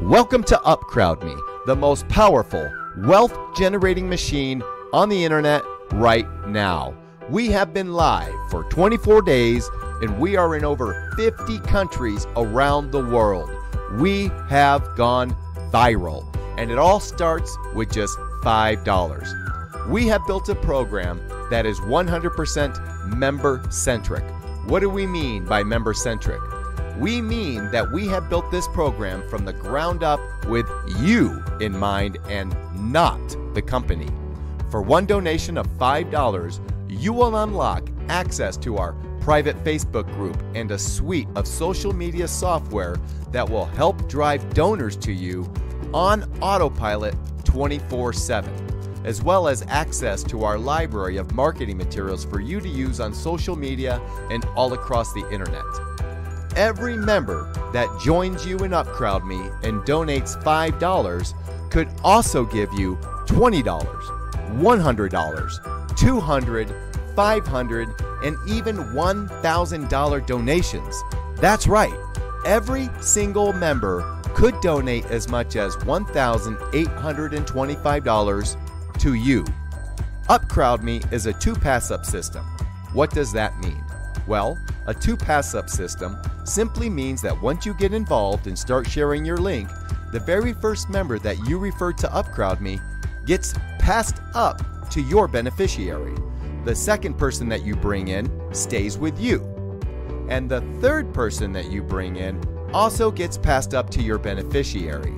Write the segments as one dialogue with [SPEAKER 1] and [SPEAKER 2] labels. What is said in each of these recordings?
[SPEAKER 1] Welcome to UpCrowdMe, the most powerful wealth generating machine on the internet right now. We have been live for 24 days and we are in over 50 countries around the world. We have gone viral, and it all starts with just $5. We have built a program that is 100% member centric. What do we mean by member centric? We mean that we have built this program from the ground up with you in mind and not the company. For one donation of $5, you will unlock access to our private Facebook group and a suite of social media software that will help drive donors to you on autopilot 24 7, as well as access to our library of marketing materials for you to use on social media and all across the internet. Every member that joins you in UpCrowdMe and donates $5 could also give you $20, $100, $200, $500, and even $1,000 donations. That's right, every single member could donate as much as $1,825 to you. UpCrowdMe is a two pass up system. What does that mean? Well, a two pass up system simply means that once you get involved and start sharing your link, the very first member that you refer to UpCrowdMe gets passed up to your beneficiary. The second person that you bring in stays with you. And the third person that you bring in also gets passed up to your beneficiary.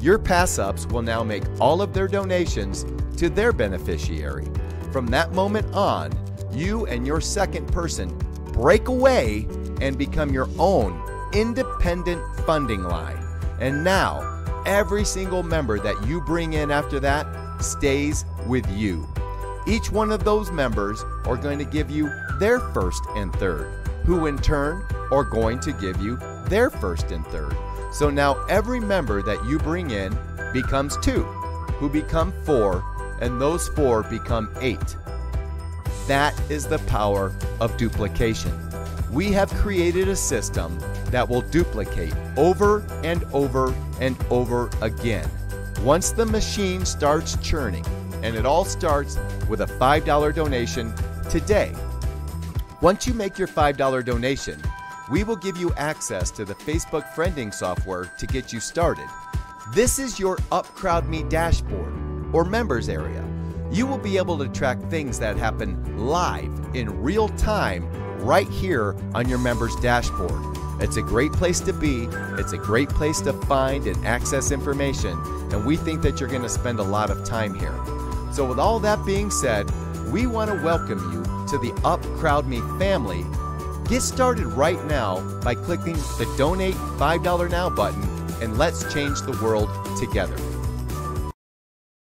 [SPEAKER 1] Your pass ups will now make all of their donations to their beneficiary. From that moment on, you and your second person break away and become your own independent funding line. And now, every single member that you bring in after that stays with you. Each one of those members are going to give you their first and third, who in turn are going to give you their first and third. So now every member that you bring in becomes two, who become four, and those four become eight. That is the power of duplication. We have created a system that will duplicate over and over and over again. Once the machine starts churning, and it all starts with a $5 donation today. Once you make your $5 donation, we will give you access to the Facebook friending software to get you started. This is your UpCrowdMe dashboard or members area. You will be able to track things that happen live in real time right here on your members dashboard. It's a great place to be. It's a great place to find and access information, and we think that you're going to spend a lot of time here. So, with all that being said, we want to welcome you to the Up Crowd Me family. Get started right now by clicking the Donate $5 Now button and let's change the world together.